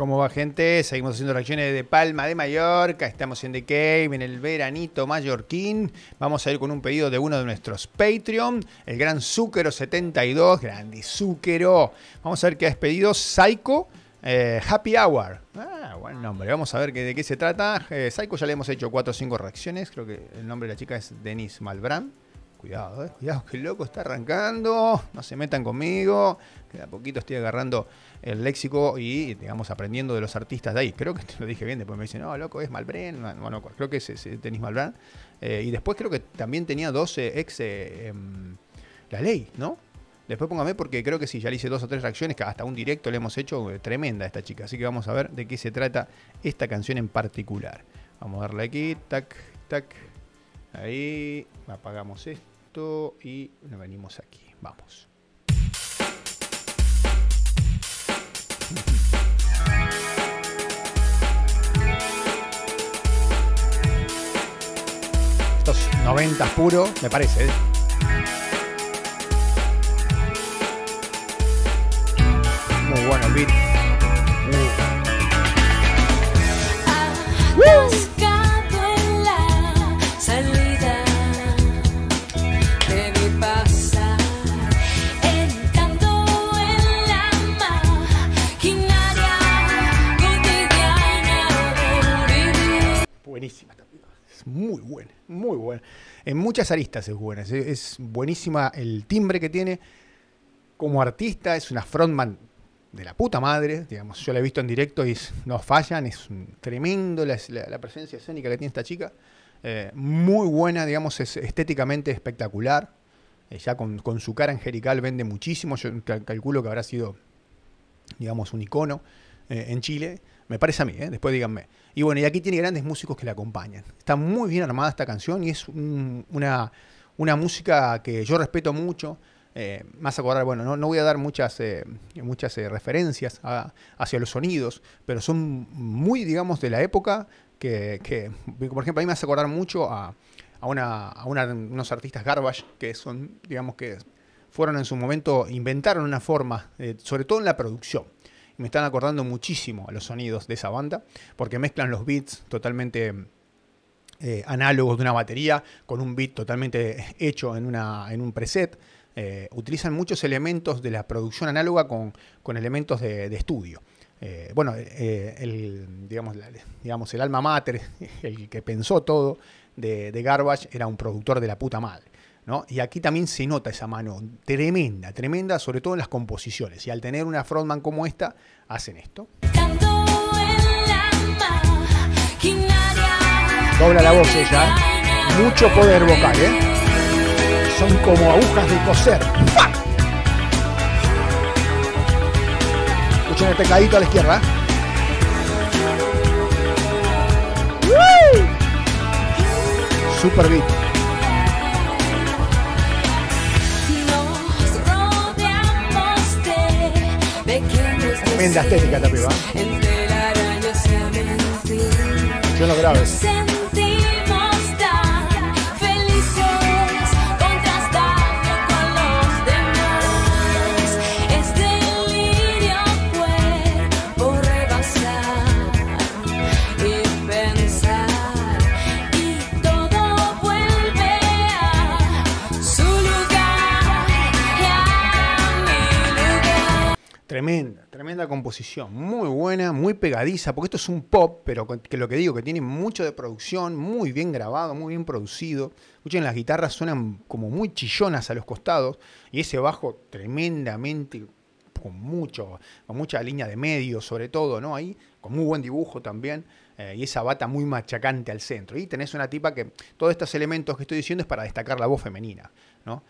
¿Cómo va gente? Seguimos haciendo reacciones de Palma de Mallorca, estamos en The Cave, en el veranito mallorquín. Vamos a ir con un pedido de uno de nuestros Patreon, el gran Zúquero72, grande Zúquero. Vamos a ver qué ha pedido, Psycho eh, Happy Hour. Ah, buen nombre. Vamos a ver de qué se trata. Eh, Psycho ya le hemos hecho 4 o 5 reacciones, creo que el nombre de la chica es Denise Malbrán. Cuidado, eh. cuidado, que el loco está arrancando. No se metan conmigo. Que de a poquito estoy agarrando el léxico y, digamos, aprendiendo de los artistas de ahí. Creo que te lo dije bien. Después me dicen, no, loco, es Malbrén. Bueno, creo que es, Denis Malbrán. Eh, y después creo que también tenía 12 ex em, La Ley, ¿no? Después póngame porque creo que sí, ya le hice dos o tres reacciones, que hasta un directo le hemos hecho. Eh, tremenda esta chica. Así que vamos a ver de qué se trata esta canción en particular. Vamos a darle aquí, tac, tac. Ahí, apagamos esto y nos venimos aquí. Vamos. Estos 90 puro, me parece. ¿eh? Muy bueno el beat. Buenísima Es muy buena, muy buena. En muchas aristas es buena. Es, buenísima el timbre que tiene. Como artista es una frontman de la puta madre. Digamos, yo la he visto en directo y no fallan. Es tremendo la, presencia escénica que tiene esta chica. Eh, muy buena, digamos, es estéticamente espectacular. Eh, ya con, su cara angelical vende muchísimo. Yo calculo que habrá sido, digamos, un icono eh, en Chile. Me parece a mí, después díganme. Y bueno, y aquí tiene grandes músicos que la acompañan. Está muy bien armada esta canción y es una, una, música que yo respeto mucho. Eh, más acordar, bueno, no, no, voy a dar muchas, eh, muchas eh, referencias hacia los sonidos, pero son muy, digamos, de la época que, por ejemplo, a mí me hace acordar mucho a, a, una, a unos artistas garbage que son, digamos, que fueron en su momento, inventaron una forma, sobre todo en la producción me están acordando muchísimo a los sonidos de esa banda, porque mezclan los beats totalmente eh, análogos de una batería con un beat totalmente hecho en, una, en un preset. Eh, utilizan muchos elementos de la producción análoga con, elementos de, estudio. Eh, bueno, el, digamos, digamos, el alma mater, el que pensó todo de, de Garbage, era un productor de la puta madre. Y aquí también se nota esa mano tremenda, tremenda, sobre todo en las composiciones. Y al tener una frontman como esta, hacen esto. Dobla la voz ella, ¿eh? mucho poder vocal, ¿eh? Son como agujas de coser. Escuchen el tecladito a la izquierda. Super beat. Tremenda estética esta piba. Yo no grave. Muy buena, muy pegadiza, porque esto es un pop, pero que lo que digo, que tiene mucho de producción, muy bien grabado, muy bien producido. Escuchen, las guitarras suenan como muy chillonas a los costados, y ese bajo tremendamente, con, mucho, con mucha línea de medio sobre todo, ¿no? Ahí, con muy buen dibujo también, eh, y esa bata muy machacante al centro. Y tenés una tipa que, todos estos elementos que estoy diciendo es para destacar la voz femenina, ¿no?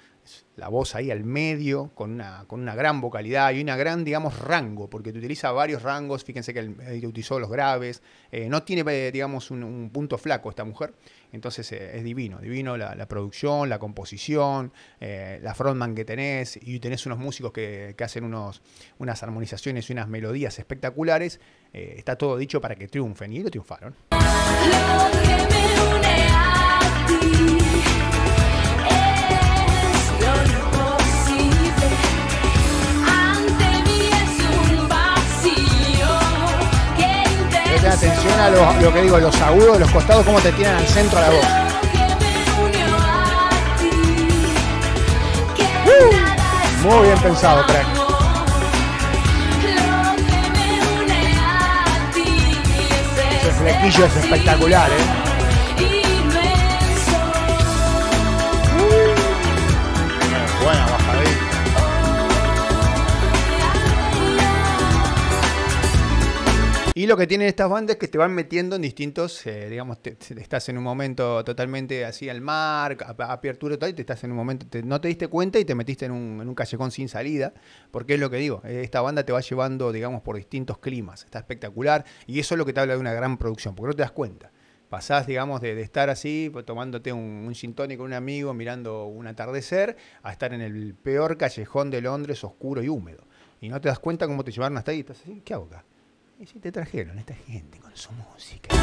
La voz ahí al medio, con una, con una gran vocalidad y una gran, digamos, rango, porque te utiliza varios rangos, fíjense que él, utilizó los graves, eh, no tiene, eh, digamos, un, punto flaco esta mujer, entonces eh, es divino, divino la, producción, la composición, la frontman que tenés, y tenés unos músicos que, hacen unos, unas armonizaciones y unas melodías espectaculares, está todo dicho para que triunfen, y lo triunfaron. Lo que digo, los agudos los costados, cómo te tiran al centro a la voz. Uh, muy bien pensado, crack. Ese flequillo es espectacular, ¿eh? Lo que tienen estas bandas es que te van metiendo en distintos, eh, digamos, te, estás en un momento totalmente así al mar, apertura y tal, y te estás en un momento, no te diste cuenta y te metiste en un, callejón sin salida, porque es lo que digo, eh, esta banda te va llevando, digamos, por distintos climas, está espectacular, y eso es lo que te habla de una gran producción, porque no te das cuenta. Pasás, digamos, de, estar así, pues, tomándote un, un con un amigo, mirando un atardecer, a estar en el peor callejón de Londres, oscuro y húmedo. Y no te das cuenta cómo te llevaron hasta ahí. Estás así, ¿qué hago acá? Y si te trajeron esta gente con su música.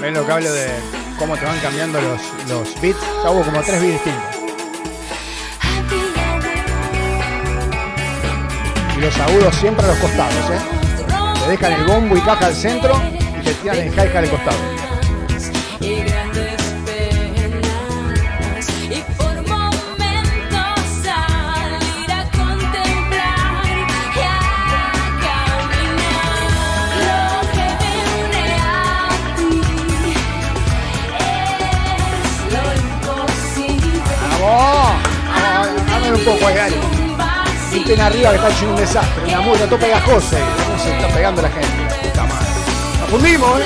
¿Ven lo que hablo de cómo te van cambiando los, los beats? Ya hubo como tres beats distintos. Y los agudos siempre a los costados, ¿eh? Te dejan el bombo y caja al centro tiran el hi-hat al costado. y grandes penas y por momentos salir a contemplar y a caminar lo que me une a ti es lo imposible ¡Vamos! ¡Vamos! Dame un poco ahí, dale. Pinten arriba que está hecho un desastre. Una multa todo pegajosa. ¿Cómo se está pegando la gente? Puta madre. Nos fundimos, ¿eh?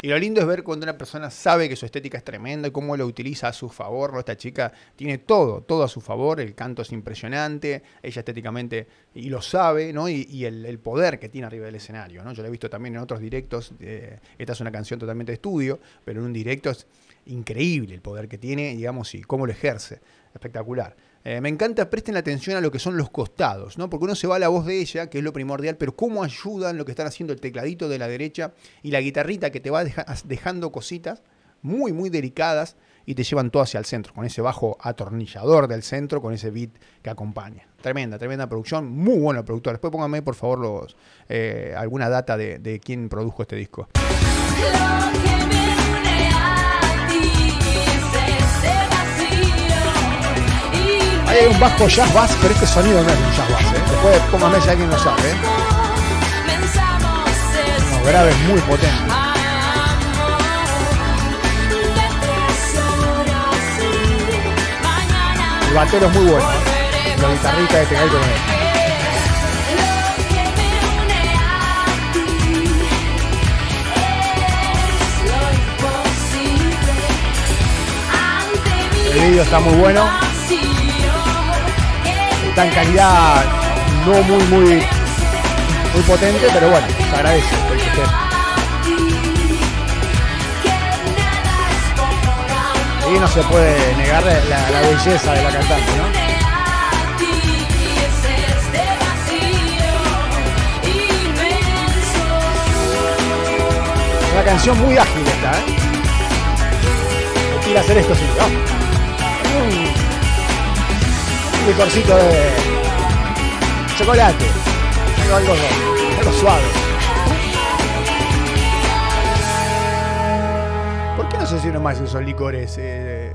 Y lo lindo es ver cuando una persona sabe que su estética es tremenda y cómo lo utiliza a su favor. Esta chica tiene todo, todo a su favor. El canto es impresionante, ella estéticamente y lo sabe, ¿no? Y, el, poder que tiene arriba del escenario. Yo lo he visto también en otros directos. esta es una canción totalmente de estudio, pero en un directo es increíble el poder que tiene, digamos, y cómo lo ejerce. Espectacular. Eh, me encanta, presten atención a lo que son los costados, ¿no? Porque uno se va a la voz de ella, que es lo primordial, pero cómo ayudan lo que están haciendo el tecladito de la derecha y la guitarrita que te va deja- dejando cositas muy, muy delicadas y te llevan todo hacia el centro, con ese bajo atornillador del centro, con ese beat que acompaña. Tremenda, tremenda producción, muy bueno el productor. Después pónganme, por favor, los, eh, alguna data de, de quién produjo este disco. Un bajo jazz bass, pero este sonido no es un jazz bass, ¿eh? Después pónganme si alguien lo sabe, ¿eh? graves muy potentes. El batero es muy bueno. ¿eh? La guitarrita de Tegal con él. El vídeo está muy bueno. En calidad no muy, muy, muy potente, pero bueno, se agradece. Y no se puede negar la, belleza de la cantante, ¿no? Una canción muy ágil esta, ¿eh? Hacer esto. Licorcito de chocolate. Algo, suave. ¿Por qué no se hicieron más esos licores? Eh,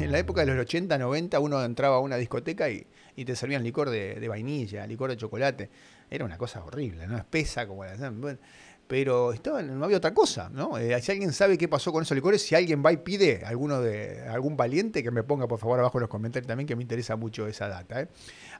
en, la época de los 80, 90, uno entraba a una discoteca y, te servían licor de, de vainilla, licor de chocolate. Era una cosa horrible, ¿no? Espesa como la... Bueno, pero estaba, no había otra cosa, ¿no? Eh, si alguien sabe qué pasó con esos licores, si alguien va y pide alguno de algún valiente, que me ponga por favor abajo en los comentarios también, que me interesa mucho esa data. ¿eh?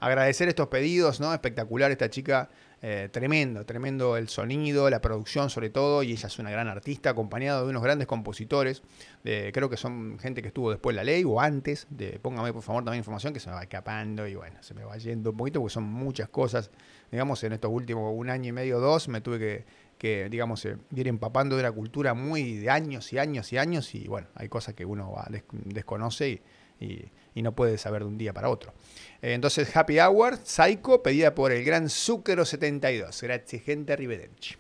Agradecer estos pedidos, ¿no? Espectacular esta chica, eh, tremendo, tremendo el sonido, la producción sobre todo, y ella es una gran artista, acompañada de unos grandes compositores, de- creo que son gente que estuvo después de la ley o antes, de, póngame por favor también información que se me va escapando y bueno, se me va yendo un poquito porque son muchas cosas, digamos, en estos últimos un año y medio, dos, me tuve que que, digamos, se viene empapando de una cultura muy de años y años y años y bueno, hay cosas que uno va- des- desconoce y, y- y no puede saber de un día para otro. Eh, entonces, Happy Hour, Psycho, pedida por el gran Zucchero72. Gracias, gente, arrivederci.